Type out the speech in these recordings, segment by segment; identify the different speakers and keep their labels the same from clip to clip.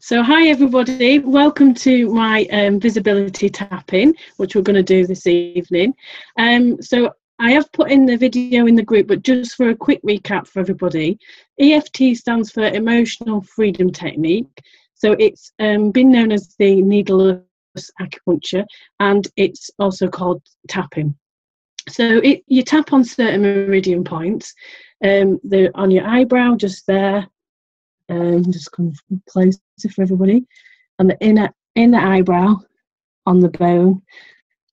Speaker 1: So hi everybody, welcome to my um, visibility tapping, which we're going to do this evening. Um, so I have put in the video in the group, but just for a quick recap for everybody, EFT stands for Emotional Freedom Technique. So it's um, been known as the needleless acupuncture, and it's also called tapping. So it, you tap on certain meridian points, um, on your eyebrow, just there, um, just come closer for everybody, on the inner inner eyebrow, on the bone,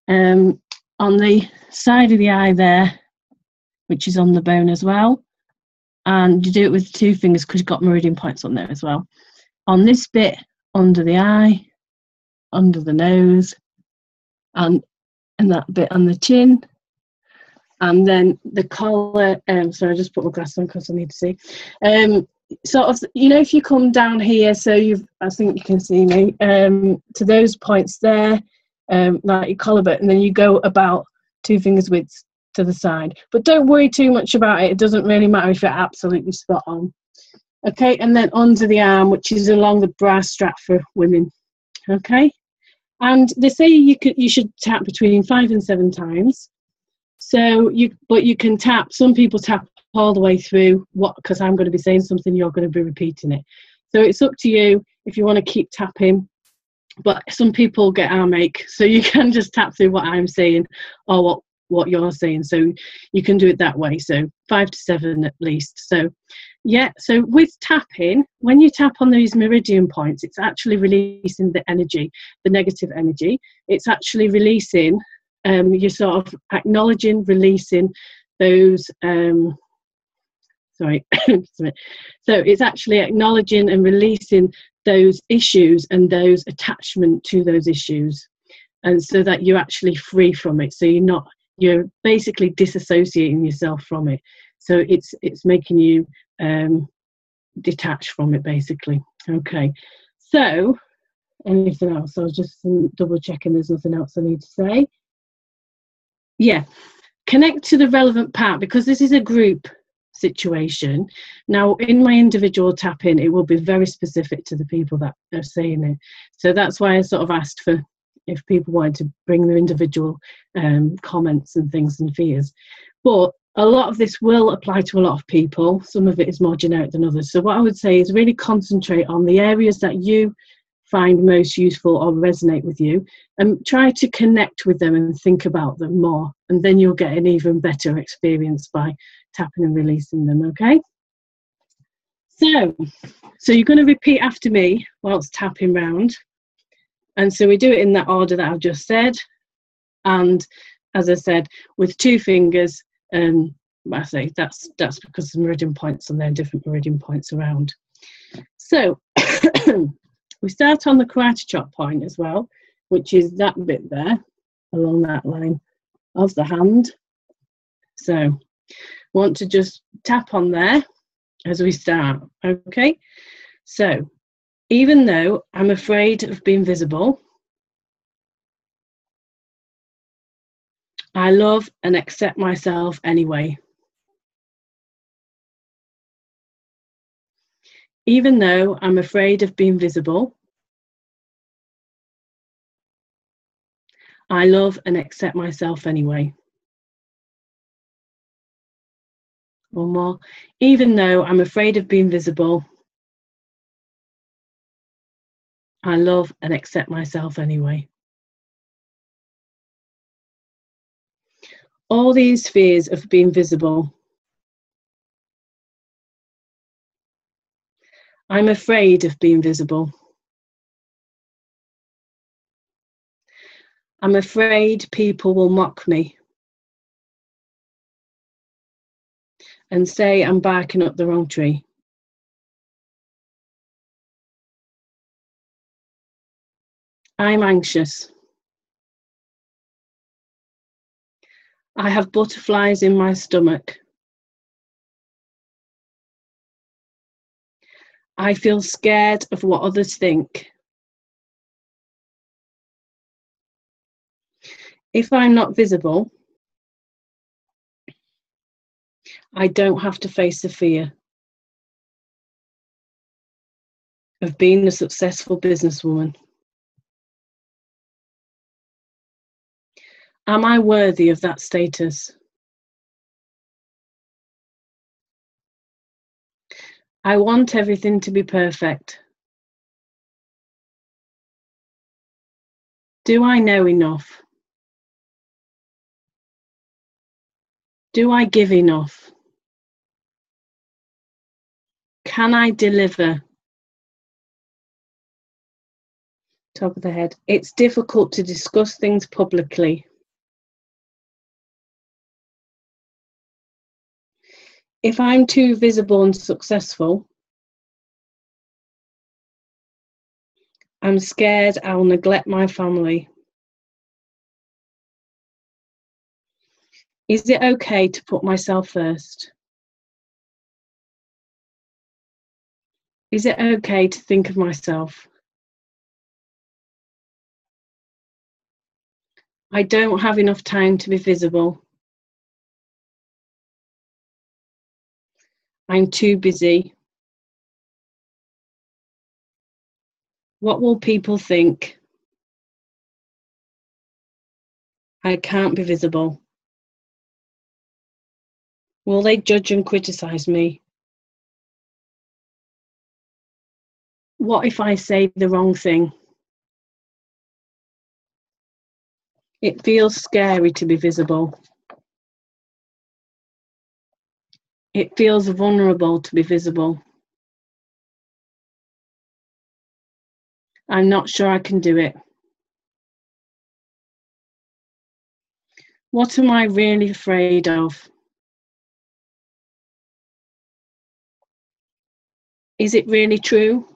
Speaker 1: um, on the side of the eye there, which is on the bone as well, and you do it with two fingers because you've got meridian points on there as well. On this bit under the eye, under the nose, and and that bit on the chin, and then the collar. Um, sorry, I just put my glasses on because I need to see. Um, sort of you know if you come down here so you've i think you can see me um to those points there um like your collar bit and then you go about two fingers width to the side. But don't worry too much about it. It doesn't really matter if you're absolutely spot on. Okay and then under the arm which is along the bra strap for women. Okay? And they say you could you should tap between five and seven times. So you but you can tap some people tap all the way through what because I'm going to be saying something you're going to be repeating it. So it's up to you if you want to keep tapping but some people get our make so you can just tap through what I'm saying or what what you're saying. So you can do it that way so five to seven at least. So yeah so with tapping when you tap on these meridian points it's actually releasing the energy the negative energy. It's actually releasing um, you're sort of acknowledging releasing those um, sorry so it's actually acknowledging and releasing those issues and those attachment to those issues and so that you're actually free from it. So you're not you're basically disassociating yourself from it. So it's it's making you um detach from it basically. Okay. So anything else? I was just double checking there's nothing else i need to say. Yeah. Connect to the relevant part because this is a group situation. Now, in my individual tapping, it will be very specific to the people that are saying it. So that's why I sort of asked for if people wanted to bring their individual um, comments and things and fears. But a lot of this will apply to a lot of people. Some of it is more generic than others. So, what I would say is really concentrate on the areas that you find most useful or resonate with you and try to connect with them and think about them more and then you'll get an even better experience by tapping and releasing them, okay? So, so you're going to repeat after me whilst tapping round. And so we do it in that order that I've just said. And as I said, with two fingers, um, I say that's that's because the meridian points and there are different meridian points around. So we start on the karate chop point as well, which is that bit there along that line of the hand. So want to just tap on there as we start. Okay, so even though I'm afraid of being visible, I love and accept myself anyway. Even though I'm afraid of being visible, I love and accept myself anyway. One more. Even though I'm afraid of being visible, I love and accept myself anyway. All these fears of being visible. I'm afraid of being visible. I'm afraid people will mock me. And say I'm barking up the wrong tree. I'm anxious. I have butterflies in my stomach. I feel scared of what others think. If I'm not visible, I don't have to face the fear. of being a successful businesswoman? Am I worthy of that status? I want everything to be perfect. Do I know enough? Do I give enough? Can I deliver? Top of the head. It's difficult to discuss things publicly. If I'm too visible and successful, I'm scared I'll neglect my family. Is it okay to put myself first? Is it okay to think of myself? I don't have enough time to be visible. I'm too busy. What will people think? I can't be visible. Will they judge and criticize me? What if I say the wrong thing? It feels scary to be visible. It feels vulnerable to be visible. I'm not sure I can do it. What am I really afraid of? Is it really true?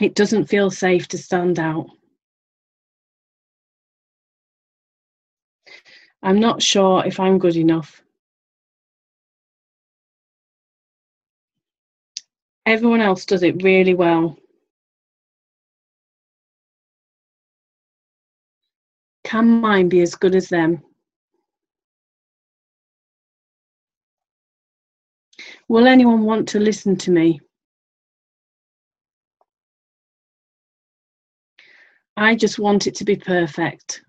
Speaker 1: It doesn't feel safe to stand out. I'm not sure if I'm good enough. Everyone else does it really well. Can mine be as good as them? Will anyone want to listen to me? I just want it to be perfect.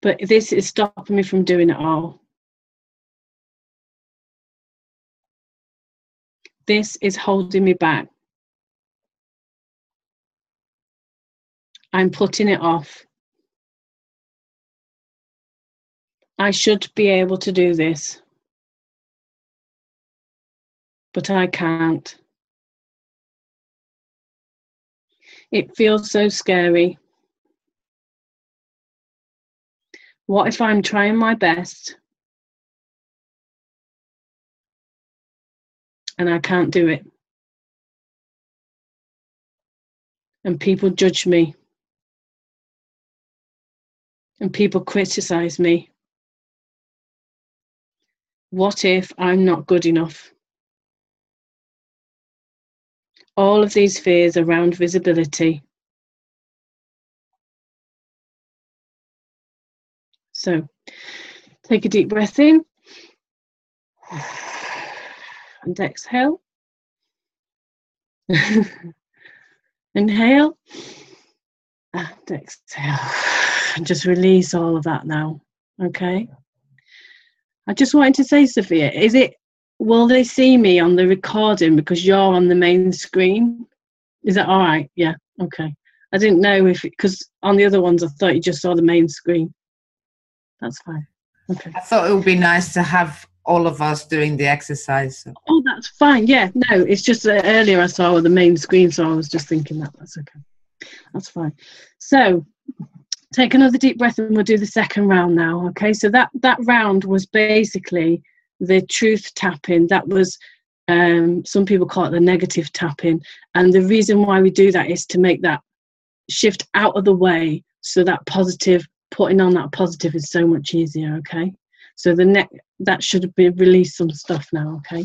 Speaker 1: But this is stopping me from doing it all. This is holding me back. I'm putting it off. I should be able to do this, but I can't. It feels so scary. What if I'm trying my best and I can't do it? And people judge me. And people criticize me. What if I'm not good enough? All of these fears around visibility So take a deep breath in and exhale. Inhale and exhale. And just release all of that now. Okay. I just wanted to say, Sofia, is it will they see me on the recording because you're on the main screen? Is that all right? Yeah. Okay. I didn't know if because on the other ones I thought you just saw the main screen. That's fine. Okay. I
Speaker 2: thought it would be nice to have all of us doing the exercise. So.
Speaker 1: Oh, that's fine. Yeah, no, it's just uh, earlier I saw the main screen, so I was just thinking that that's okay. That's fine. So take another deep breath and we'll do the second round now. Okay, so that that round was basically the truth tapping. That was um, some people call it the negative tapping, and the reason why we do that is to make that shift out of the way so that positive putting on that positive is so much easier okay? So the next that should be released some stuff now okay?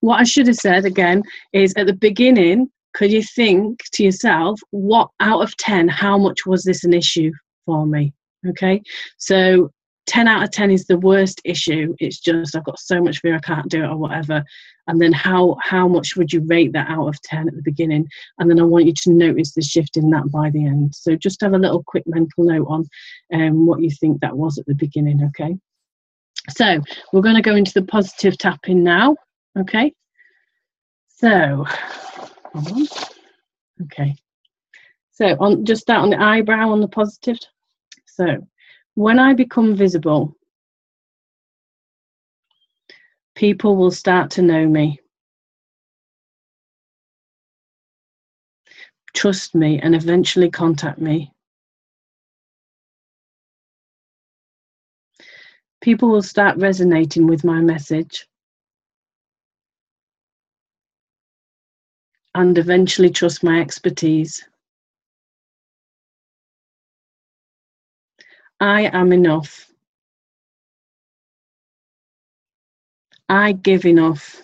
Speaker 1: What i should have said again is at the beginning could you think to yourself what out of 10 how much was this an issue for me okay? So 10 out of 10 is the worst issue. It's just i've got so much fear i can't do it or whatever. And then how how much would you rate that out of 10 at the beginning? And then i want you to notice the shift in that by the end. So just have a little quick mental note on um, what you think that was at the beginning okay? So we're going to go into the positive tapping now okay? So okay. So on just that on the eyebrow on the positive. So when I become visible, people will start to know me, trust me, and eventually contact me. People will start resonating with my message and eventually trust my expertise. I am enough. I give enough.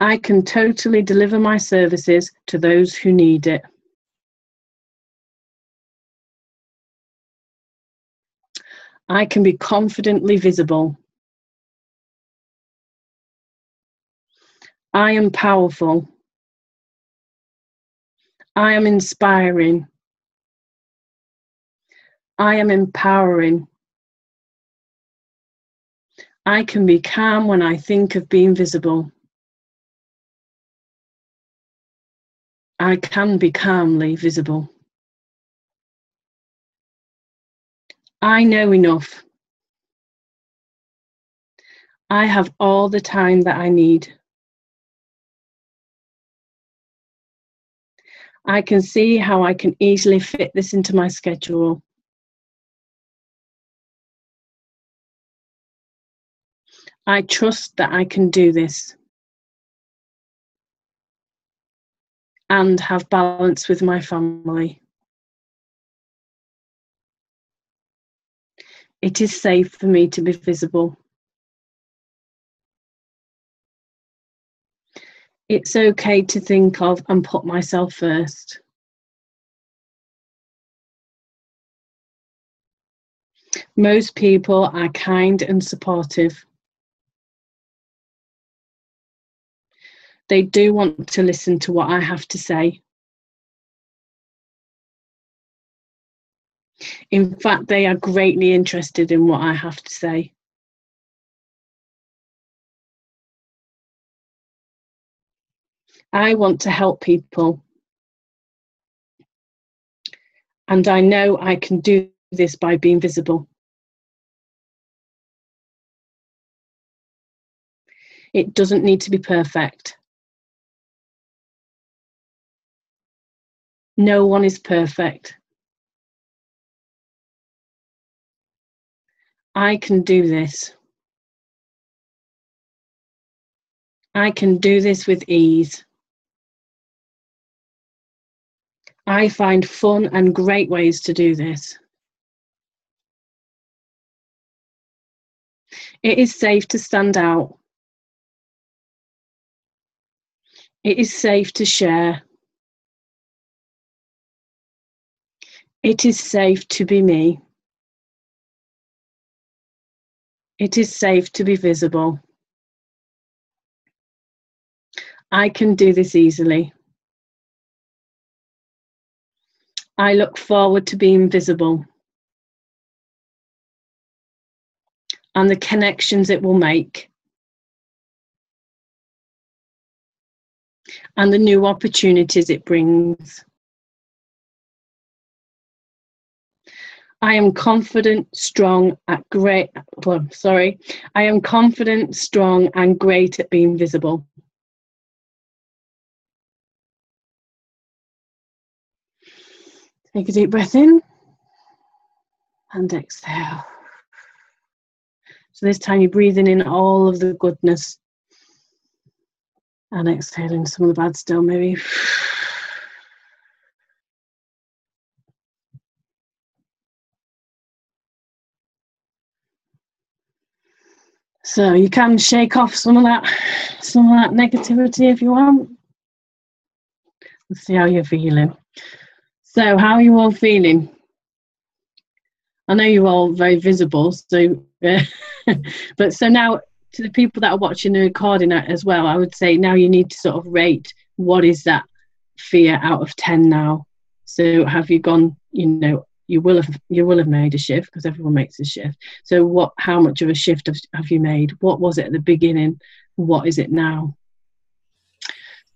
Speaker 1: I can totally deliver my services to those who need it. I can be confidently visible. I am powerful. I am inspiring. I am empowering. I can be calm when I think of being visible. I can be calmly visible. I know enough. I have all the time that I need. I can see how I can easily fit this into my schedule. I trust that I can do this and have balance with my family. It is safe for me to be visible. It's okay to think of and put myself first. Most people are kind and supportive. They do want to listen to what I have to say. In fact, they are greatly interested in what I have to say. I want to help people. And I know I can do this by being visible. It doesn't need to be perfect. No one is perfect. I can do this. I can do this with ease. I find fun and great ways to do this. It is safe to stand out. It is safe to share. It is safe to be me. It is safe to be visible. I can do this easily. I look forward to being visible and the connections it will make and the new opportunities it brings. I am confident, strong, at great. Well, sorry, I am confident, strong, and great at being visible. Take a deep breath in and exhale. So this time you're breathing in all of the goodness and exhaling some of the bad still, maybe. So you can shake off some of that, some of that negativity if you want. Let's see how you're feeling. So, how are you all feeling? I know you're all very visible, so uh, but so now to the people that are watching the recording as well, I would say now you need to sort of rate what is that fear out of ten now. So have you gone? You know, you will have you will have made a shift because everyone makes a shift. So what? How much of a shift have, have you made? What was it at the beginning? What is it now?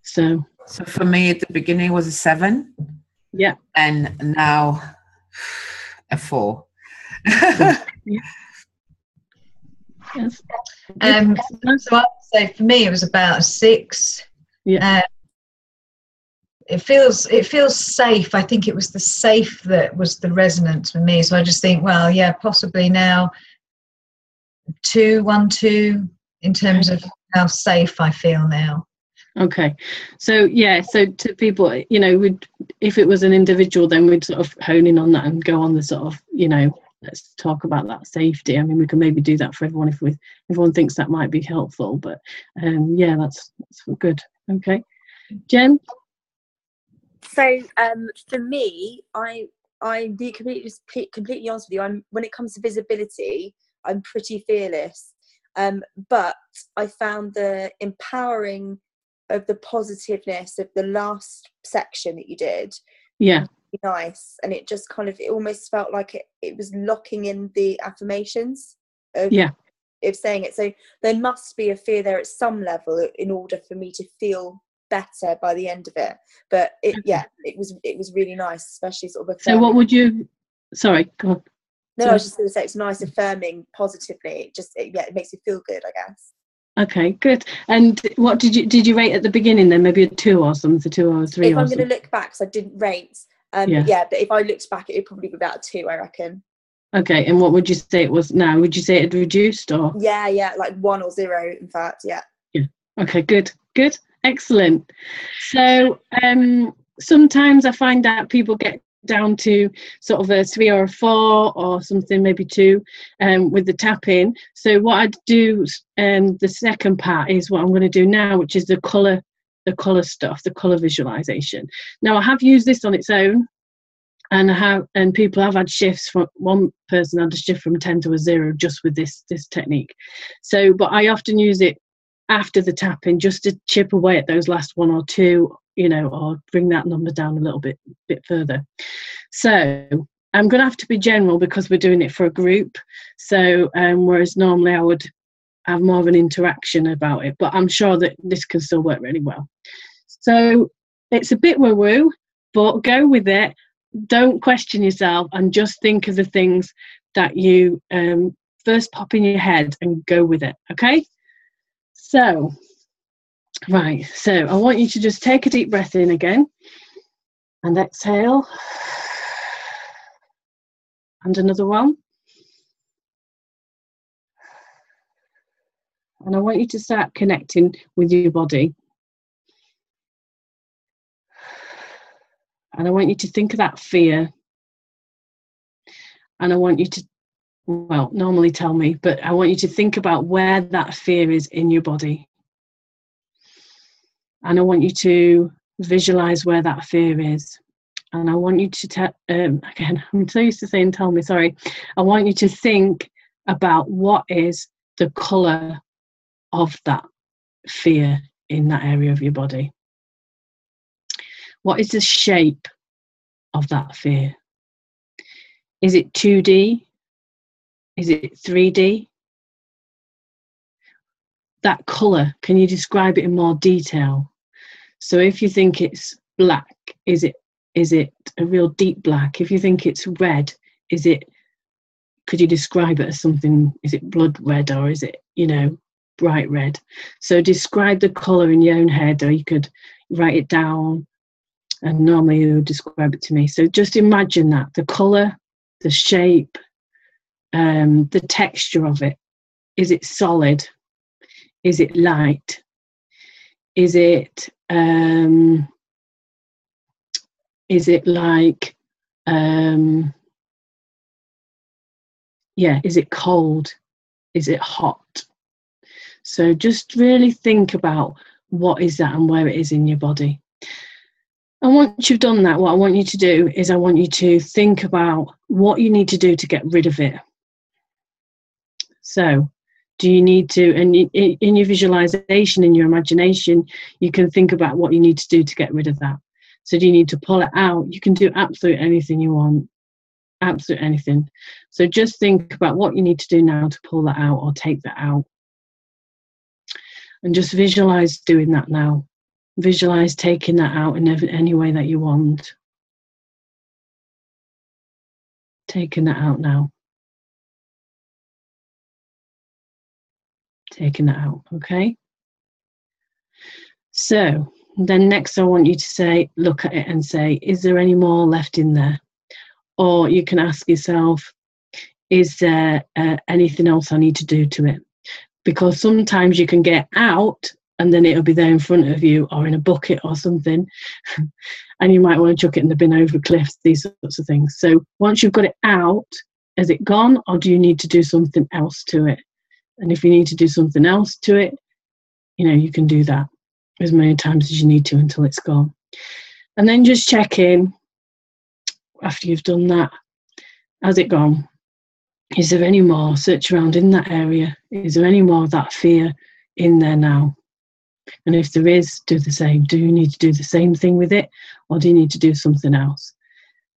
Speaker 1: So.
Speaker 2: So for me, at the beginning, was a seven.
Speaker 1: Yeah.
Speaker 2: And now, a four.
Speaker 3: yeah. Yes. Um, so I'd say for me it was about a six.
Speaker 1: Yeah. Uh,
Speaker 3: it feels it feels safe. I think it was the safe that was the resonance for me. So I just think, well, yeah, possibly now two, one, two, in terms of how safe I feel now.
Speaker 1: Okay, so yeah, so to people, you know, would if it was an individual, then we'd sort of hone in on that and go on the sort of, you know, let's talk about that safety. I mean, we can maybe do that for everyone if we everyone thinks that might be helpful. But um, yeah, that's that's good. Okay, Jen.
Speaker 4: So um, for me, I I be completely completely honest with you. I'm when it comes to visibility, I'm pretty fearless. Um, but I found the empowering of the positiveness of the last section that you did.
Speaker 1: Yeah.
Speaker 4: Nice. And it just kind of it almost felt like it, it was locking in the affirmations of,
Speaker 1: yeah.
Speaker 4: of saying it. So there must be a fear there at some level in order for me to feel better by the end of it. But it yeah it was it was really nice especially sort of
Speaker 1: so what would you sorry go on.
Speaker 4: No i was just going to say it's nice affirming positively. It just it, yeah it makes you feel good i guess
Speaker 1: Okay, good. And what did you did you rate at the beginning then? Maybe a two or something, two or three.
Speaker 4: If
Speaker 1: I'm
Speaker 4: going to look back, because I didn't rate. Um, yeah. yeah, but if I looked back, it would probably be about a two, I reckon.
Speaker 1: Okay, and what would you say it was now? Would you say it had reduced or?
Speaker 4: Yeah, yeah, like one or zero, in fact, yeah.
Speaker 1: Yeah. Okay, good, good, excellent. So um, sometimes I find out people get down to sort of a three or a four or something, maybe two, um, with the tapping. So what I'd do, um, the second part is what I'm going to do now, which is the colour, the colour stuff, the colour visualization. Now I have used this on its own, and I have, and people have had shifts from one person had a shift from ten to a zero just with this this technique. So, but I often use it after the tapping just to chip away at those last one or two you know, or bring that number down a little bit bit further. So I'm going to have to be general because we're doing it for a group. So um, whereas normally I would have more of an interaction about it, but I'm sure that this can still work really well. So it's a bit woo woo, but go with it. Don't question yourself and just think of the things that you um, first pop in your head and go with it. Okay. So Right, so I want you to just take a deep breath in again and exhale. And another one. And I want you to start connecting with your body. And I want you to think of that fear. And I want you to, well, normally tell me, but I want you to think about where that fear is in your body. And I want you to visualize where that fear is. And I want you to, tell, um, again, I'm so used to saying tell me, sorry. I want you to think about what is the color of that fear in that area of your body. What is the shape of that fear? Is it 2D? Is it 3D? That colour, can you describe it in more detail? So if you think it's black, is it is it a real deep black? If you think it's red, is it could you describe it as something is it blood red or is it, you know, bright red? So describe the colour in your own head or you could write it down and normally you would describe it to me. So just imagine that the colour, the shape, um, the texture of it. Is it solid? Is it light? Is it um, is it like um, yeah is it cold is it hot so just really think about what is that and where it is in your body And once you've done that, what I want you to do is I want you to think about what you need to do to get rid of it. So, do you need to, and in your visualization, in your imagination, you can think about what you need to do to get rid of that. So, do you need to pull it out? You can do absolutely anything you want, absolute anything. So, just think about what you need to do now to pull that out or take that out. And just visualize doing that now. Visualize taking that out in any way that you want. Taking that out now. Taking that out, okay? So then next I want you to say, look at it and say, is there any more left in there? Or you can ask yourself, is there uh, anything else I need to do to it? Because sometimes you can get out and then it'll be there in front of you or in a bucket or something. and you might want to chuck it in the bin over cliffs, these sorts of things. So once you've got it out, is it gone or do you need to do something else to it? And if you need to do something else to it, you know, you can do that as many times as you need to until it's gone. And then just check in after you've done that. Has it gone? Is there any more? Search around in that area. Is there any more of that fear in there now? And if there is, do the same. Do you need to do the same thing with it or do you need to do something else?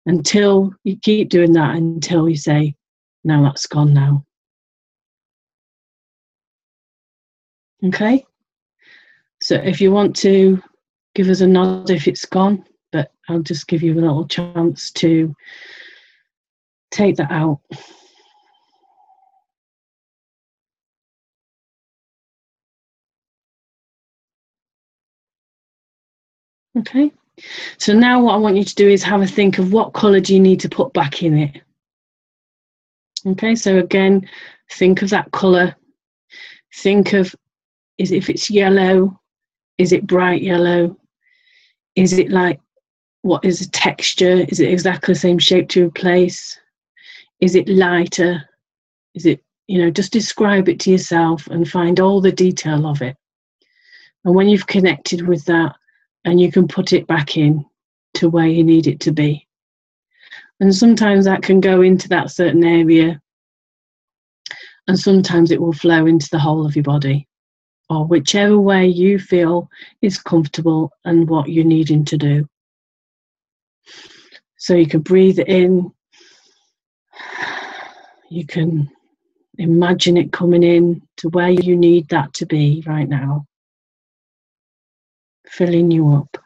Speaker 1: Until you keep doing that until you say, now that's gone now. Okay? So if you want to give us a nod if it's gone, but I'll just give you a little chance to take that out. Okay, so now what I want you to do is have a think of what colour do you need to put back in it. Okay, so again, think of that colour. Think of is if it's yellow, is it bright yellow? Is it like what is the texture? Is it exactly the same shape to replace? Is it lighter? Is it, you know, just describe it to yourself and find all the detail of it. And when you've connected with that, and you can put it back in to where you need it to be. And sometimes that can go into that certain area, and sometimes it will flow into the whole of your body, or whichever way you feel is comfortable and what you're needing to do. So you can breathe in, you can imagine it coming in to where you need that to be right now filling you up.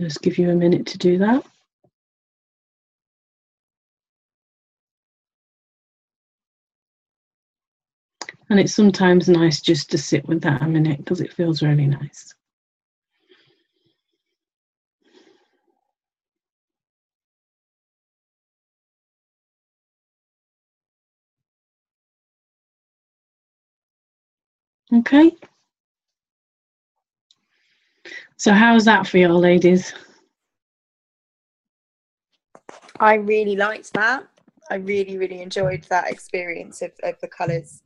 Speaker 1: Just give you a minute to do that. And it's sometimes nice just to sit with that a minute because it feels really nice. Okay. So how's that for you, ladies?
Speaker 4: I really liked that. I really, really enjoyed that experience of, of the colours.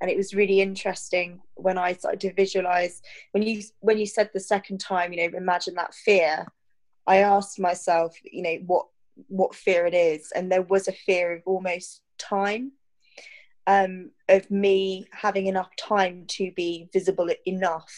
Speaker 4: And it was really interesting when I started to visualize when you when you said the second time, you know, imagine that fear. I asked myself, you know, what what fear it is, and there was a fear of almost time um, of me having enough time to be visible enough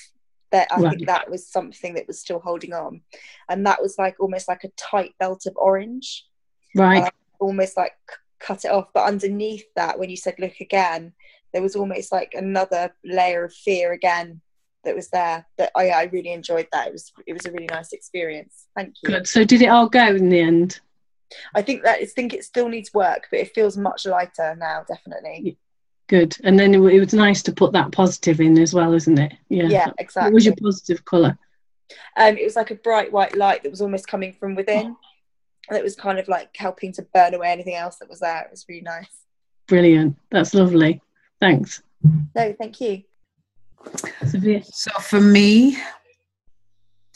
Speaker 4: that I right. think that was something that was still holding on. And that was like almost like a tight belt of orange.
Speaker 1: Right. Uh,
Speaker 4: almost like cut it off. But underneath that, when you said look again, there was almost like another layer of fear again that was there. That I, I really enjoyed that. It was it was a really nice experience. Thank you.
Speaker 1: Good. So did it all go in the end?
Speaker 4: I think that I think it still needs work, but it feels much lighter now, definitely.
Speaker 1: Good. And then it, it was nice to put that positive in as well, isn't it?
Speaker 4: Yeah. Yeah, exactly.
Speaker 1: What was your positive colour?
Speaker 4: Um, it was like a bright white light that was almost coming from within. And it was kind of like helping to burn away anything else that was there. It was really nice.
Speaker 1: Brilliant. That's lovely. Thanks.
Speaker 4: No, thank you.
Speaker 2: So for me,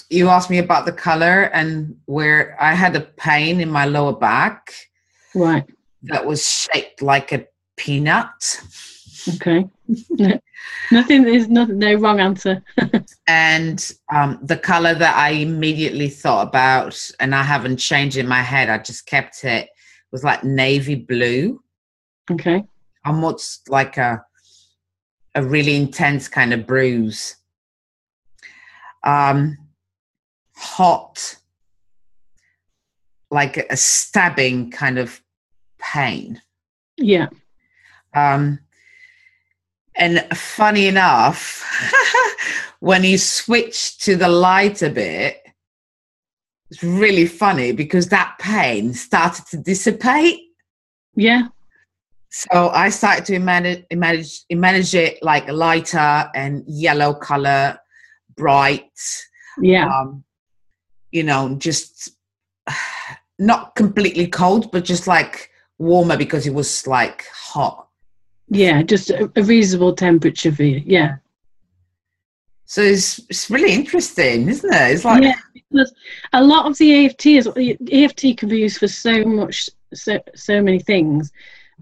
Speaker 2: you asked me about the color and where I had a pain in my lower back.
Speaker 1: Right.
Speaker 2: That was shaped like a peanut.
Speaker 1: Okay. nothing is nothing. No wrong answer.
Speaker 2: and um, the color that I immediately thought about, and I haven't changed in my head, I just kept it, was like navy blue.
Speaker 1: Okay.
Speaker 2: Almost like a a really intense kind of bruise. Um, hot, like a stabbing kind of pain.
Speaker 1: Yeah.
Speaker 2: Um, and funny enough, when he switched to the light a bit, it's really funny because that pain started to dissipate.
Speaker 1: Yeah.
Speaker 2: So I started to imagine, imagine, imagine it like lighter and yellow color, bright.
Speaker 1: Yeah.
Speaker 2: Um, you know, just not completely cold, but just like warmer because it was like hot.
Speaker 1: Yeah, just a, a reasonable temperature for you. Yeah.
Speaker 2: So it's it's really interesting, isn't it? It's like
Speaker 1: yeah, because a lot of the AFT is EFT can be used for so much, so so many things.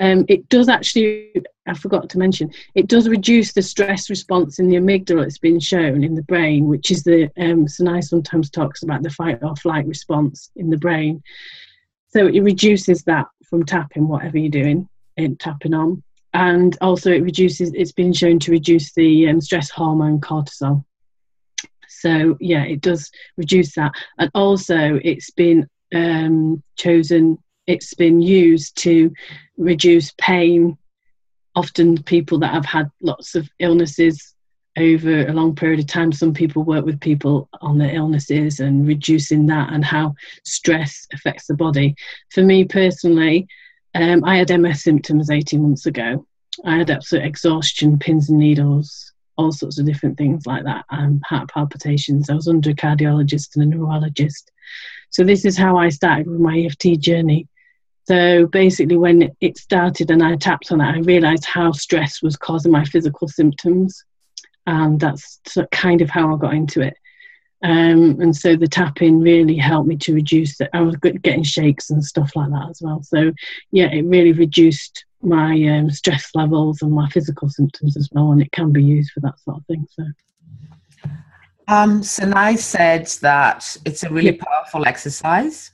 Speaker 1: Um, it does actually, I forgot to mention, it does reduce the stress response in the amygdala. It's been shown in the brain, which is the um, Sinai sometimes talks about the fight or flight response in the brain. So it reduces that from tapping whatever you're doing and tapping on, and also it reduces. It's been shown to reduce the um, stress hormone cortisol. So yeah, it does reduce that, and also it's been um, chosen it's been used to reduce pain. Often, people that have had lots of illnesses over a long period of time, some people work with people on their illnesses and reducing that and how stress affects the body. For me personally, um, I had MS symptoms 18 months ago. I had absolute exhaustion, pins and needles, all sorts of different things like that, um, heart palpitations. I was under a cardiologist and a neurologist. So, this is how I started with my EFT journey. So basically, when it started and I tapped on it, I realized how stress was causing my physical symptoms. And that's kind of how I got into it. Um, and so the tapping really helped me to reduce it. I was getting shakes and stuff like that as well. So, yeah, it really reduced my um, stress levels and my physical symptoms as well. And it can be used for that sort of thing. So.
Speaker 2: Um, Sinai said that it's a really powerful exercise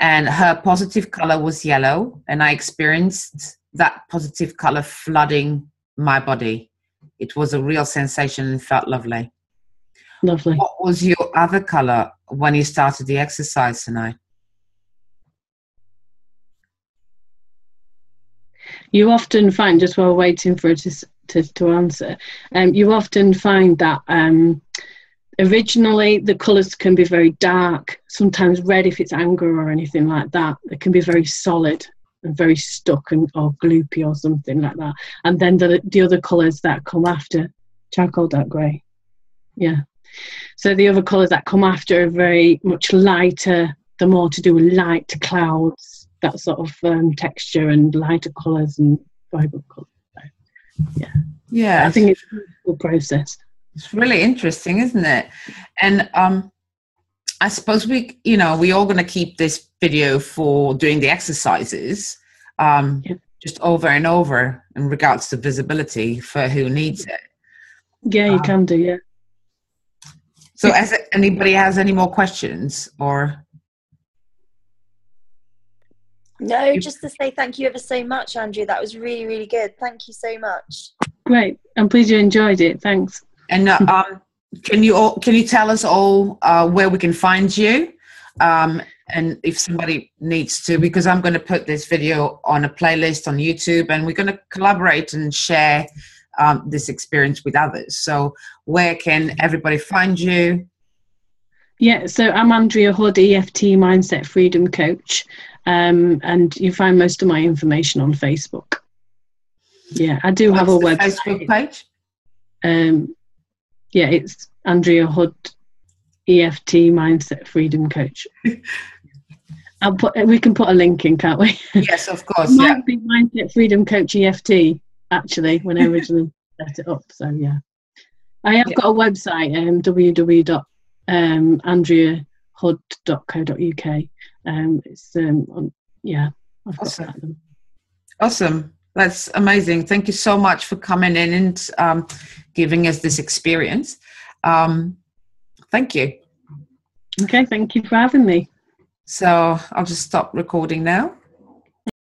Speaker 2: and her positive color was yellow and i experienced that positive color flooding my body. It was a real sensation and felt lovely.
Speaker 1: Lovely.
Speaker 2: What was your other color when you started the exercise tonight?
Speaker 1: You often find just while waiting for it to, to, to answer um, you often find that um, originally the colours can be very dark, sometimes red if it's anger or anything like that. It can be very solid and very stuck and or gloopy or something like that. And then the the other colours that come after, charcoal dark grey. Yeah. So the other colours that come after are very much lighter, the more to do with light clouds, that sort of um, texture and lighter colours and vibrant colours. So, yeah.
Speaker 2: Yeah.
Speaker 1: I think it's a beautiful process.
Speaker 2: It's really interesting, isn't it? And um, I suppose we, you know, we're all going to keep this video for doing the exercises, um, yeah. just over and over in regards to visibility for who needs it.
Speaker 1: Yeah, you um, can do. Yeah.
Speaker 2: So, as anybody has any more questions or?
Speaker 4: No, just to say thank you ever so much, Andrea. That was really, really good. Thank you so much.
Speaker 1: Great. I'm pleased you enjoyed it. Thanks.
Speaker 2: And uh, um, can you all, can you tell us all uh, where we can find you? Um, and if somebody needs to, because I'm going to put this video on a playlist on YouTube, and we're going to collaborate and share um, this experience with others. So, where can everybody find you?
Speaker 1: Yeah, so I'm Andrea Hood, EFT Mindset Freedom Coach, um, and you find most of my information on Facebook. Yeah, I do
Speaker 2: What's
Speaker 1: have a website.
Speaker 2: Facebook page.
Speaker 1: Um, yeah, it's Andrea Hood, EFT Mindset Freedom Coach. I'll put, we can put a link in, can't we?
Speaker 2: Yes, of course.
Speaker 1: might yeah. be Mindset Freedom Coach EFT actually when I originally set it up. So yeah, I have yeah. got a website um, www.andreahood.co.uk. Um, it's um, on, yeah, I've got
Speaker 2: awesome.
Speaker 1: that.
Speaker 2: Awesome. That's amazing. Thank you so much for coming in and um, giving us this experience. Um, thank you.
Speaker 1: Okay, thank you for having me.
Speaker 2: So I'll just stop recording now.